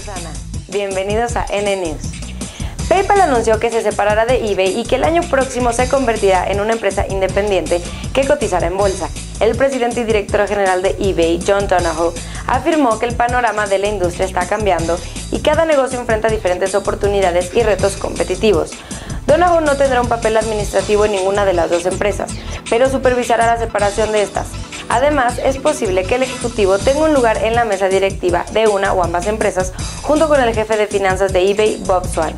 Susana. Bienvenidos a N News. PayPal anunció que se separará de eBay y que el año próximo se convertirá en una empresa independiente que cotizará en bolsa. El presidente y director general de eBay, John Donahoe, afirmó que el panorama de la industria está cambiando y cada negocio enfrenta diferentes oportunidades y retos competitivos. Donahoe no tendrá un papel administrativo en ninguna de las dos empresas, pero supervisará la separación de estas. Además, es posible que el ejecutivo tenga un lugar en la mesa directiva de una o ambas empresas, junto con el jefe de finanzas de eBay, Bob Swan.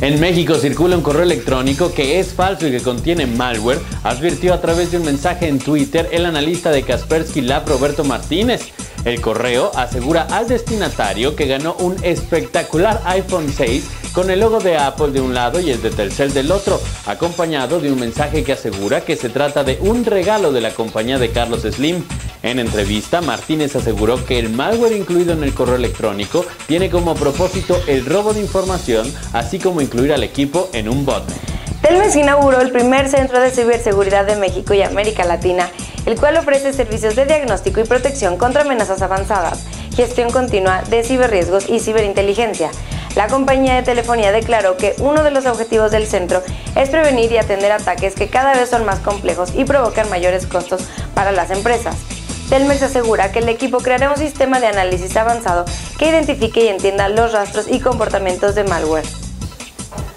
En México circula un correo electrónico que es falso y que contiene malware, advirtió a través de un mensaje en Twitter el analista de Kaspersky Lab Roberto Martínez. El correo asegura al destinatario que ganó un espectacular iPhone 6 con el logo de Apple de un lado y el de Telcel del otro, acompañado de un mensaje que asegura que se trata de un regalo de la compañía de Carlos Slim. En entrevista, Martínez aseguró que el malware incluido en el correo electrónico tiene como propósito el robo de información, así como incluir al equipo en un bot. Telmex inauguró el primer centro de ciberseguridad de México y América Latina, el cual ofrece servicios de diagnóstico y protección contra amenazas avanzadas, gestión continua de ciberriesgos y ciberinteligencia. La compañía de telefonía declaró que uno de los objetivos del centro es prevenir y atender ataques que cada vez son más complejos y provocan mayores costos para las empresas. Telmex asegura que el equipo creará un sistema de análisis avanzado que identifique y entienda los rastros y comportamientos de malware.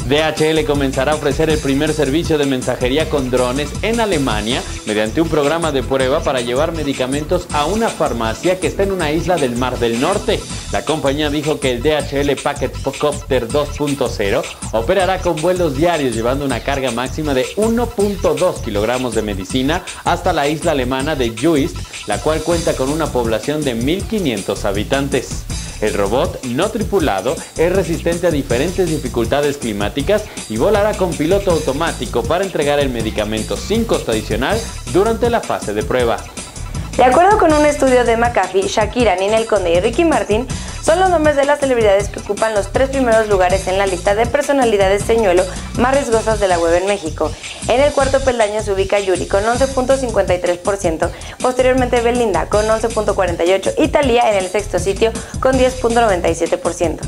DHL comenzará a ofrecer el primer servicio de mensajería con drones en Alemania mediante un programa de prueba para llevar medicamentos a una farmacia que está en una isla del Mar del Norte. La compañía dijo que el DHL Packet Copter 2.0 operará con vuelos diarios llevando una carga máxima de 1.2 kilogramos de medicina hasta la isla alemana de Juist, la cual cuenta con una población de 1.500 habitantes. El robot no tripulado es resistente a diferentes dificultades climáticas y volará con piloto automático para entregar el medicamento sin costo adicional durante la fase de prueba. De acuerdo con un estudio de McAfee, Shakira, Ninel Conde y Ricky Martin son los nombres de las celebridades que ocupan los tres primeros lugares en la lista de personalidades señuelo más riesgosas de la web en México. En el cuarto peldaño se ubica Yuri con 11.53%, posteriormente Belinda con 11.48% y Thalía en el sexto sitio con 10.97%.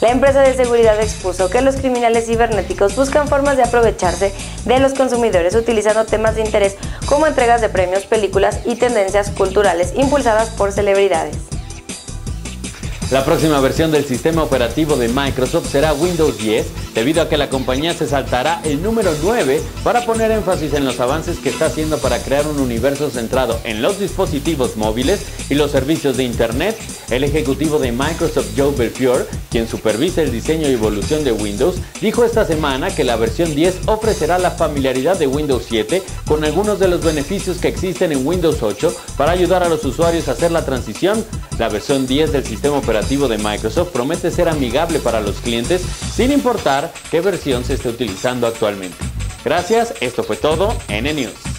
La empresa de seguridad expuso que los criminales cibernéticos buscan formas de aprovecharse de los consumidores utilizando temas de interés como entregas de premios, películas y tendencias culturales impulsadas por celebridades. La próxima versión del sistema operativo de Microsoft será Windows 10, debido a que la compañía se saltará el número 9 para poner énfasis en los avances que está haciendo para crear un universo centrado en los dispositivos móviles y los servicios de Internet. El ejecutivo de Microsoft, Joe Belfiore, quien supervisa el diseño y evolución de Windows, dijo esta semana que la versión 10 ofrecerá la familiaridad de Windows 7 con algunos de los beneficios que existen en Windows 8 para ayudar a los usuarios a hacer la transición. La versión 10 del sistema operativo de Microsoft promete ser amigable para los clientes sin importar qué versión se esté utilizando actualmente. Gracias, esto fue todo en News.